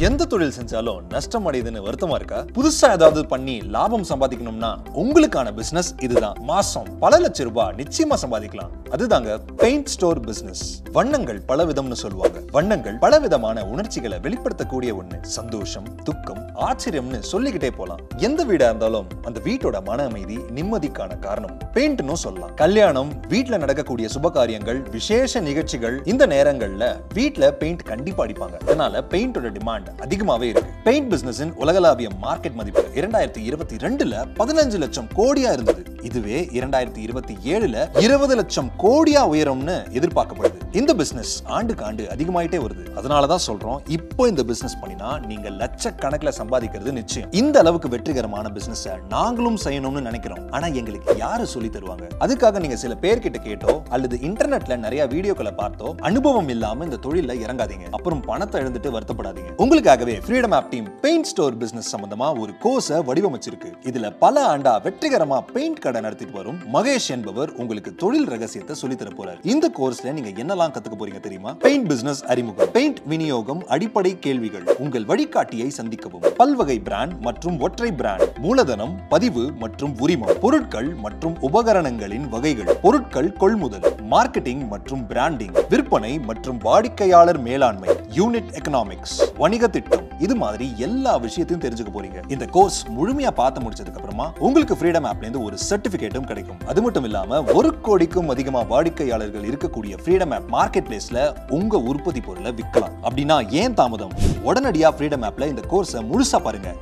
எந்த தொழில் செஞ்சாலும் நஷ்டம் அடையுதுன்னு வருத்தமா இருக்கா? புதுசா ஏதாவது பண்ணி லாபம் சம்பாதிக்கணும்னா உங்களுக்கான பிசினஸ் இதுதான். மாசம் பல லட்சம் ரூபாய் நிச்சயமா சம்பாதிக்கலாம். அதுதாங்க பெயிண்ட் ஸ்டோர் பிசினஸ் வண்ணங்கள் பல விதம்னு சொல்லுவாங்க. வண்ணங்கள் பல விதமான உணர்ச்சிகளை வெளிப்படுத்தக்கூடிய ஒண்ணு. சந்தோஷம் துக்கம் ஆச்சரியம்னு சொல்லிக்கிட்டே போலாம். எந்த வீடா இருந்தாலும் அந்த வீட்டோட மன அமைதி நிம்மதிக்கான காரணம். பெயிண்ட்னு சொல்லலாம். கல்யாணம் வீட்டுல நடக்கக்கூடிய சுப காரியங்கள் விசேஷ நிகழ்ச்சிகள் இந்த நேரங்கள்ல வீட்டுல பெயிண்ட் கண்டிப்பா அடிப்பாங்க. அதனால பெயிண்டோட டிமாண்ட் அதிகமாவே இருக்கு. பெயிண்ட் பிசினஸின் உலகளாவிய மார்க்கெட் மதிப்பு இரண்டாயிரத்தி இருபத்தி ரெண்டுல பதினஞ்சு லட்சம் கோடியா இருந்தது. இதுவே இரண்டாயிரத்தி இருபத்தி ஏழுல இருபது லட்சம் கோடியா உயரும்னு எதிர்பார்க்கப்படுது. இந்த பிசினஸ் ஆண்டுக்கு ஆண்டு அதிகமாயிட்டே வருது. அதனாலதான் சொல்றோம் இப்போ இந்த பிசினஸ் பண்ணினா நீங்க லட்சக்கணக்கில் சம்பாதிக்கிறது நிச்சயம். இந்த அளவுக்கு வெற்றிகரமான பிசினஸ் நாங்களும் செய்யணும்னு நினைக்கிறோம். ஆனா எங்களுக்கு யாரு சொல்லி தருவாங்க? அதுக்காக நீங்க சில பேர்கிட்ட கேட்டோ அல்லது இன்டர்நெட்ல நிறைய வீடியோக்களை பார்த்தோ அனுபவம் இல்லாம இந்த தொழில இறங்காதீங்க. அப்புறம் பணத்தை எழுந்துட்டு வருத்தப்படாதீங்க. உங்களுக்காகவே freedom app team paint store business சம்பந்தமா ஒரு கோர்ஸை வடிவமைச்சிருக்கு. இதுல பல ஆண்டா வெற்றிகரமா பெயிண்ட் கடை நடத்திட்டு வரும். மகேஷ் என்பவர் உங்களுக்கு தொழில் ரகசியத்தை சொல்லி தர போறார். இந்த கோர்ஸ்ல நீங்க என்னெல்லாம் கத்துக்க போறீங்க தெரியுமா? பெயிண்ட் பிசினஸ் அறிமுகம். பெயிண்ட் விநியோகம் அடிப்படை கேள்விகள் உங்கள் வழிகாட்டியை சந்திக்கவும். பல்வகை பிராண்ட் மற்றும் ஒற்றை பிராண்ட் மூலதனம் பதிவு மற்றும் உரிமம் பொருட்கள் மற்றும் உபகரணங்களின் வகைகள் பொருட்கள் கொள்முதல். மார்க்கெட்டிங் மற்றும் பிராண்டிங் விற்பனை மற்றும் வாடிக்கையாளர் மேலாண்மை யூனிட் எக்கனாமிக்ஸ் வணிக திட்டம் இது மாதிரி எல்லா விஷயத்தையும் தெரிஞ்சுக்க போறீங்க. இந்த கோர்ஸ் முழுமையா பார்த்து முடிச்சதுக்கு அப்புறமா உங்களுக்கு ஃப்ரீடம் ஆப்ல இருந்து ஒரு சர்டிபிகேட்டும் கிடைக்கும். அது மட்டும் இல்லாம ஒரு கோடிக்கும் அதிகமா வாடிக்கையாளர்கள் இருக்கக்கூடிய ஃப்ரீடம் ஆப் மார்க்கெட் பிளேஸ்ல உங்க உற்பத்தி பொருளை விற்கலாம். அப்படின்னா ஏன் தாமதம்? உடனடியா ஃப்ரீடம் ஆப்ல இந்த கோர்ஸை முழுசா பாருங்க.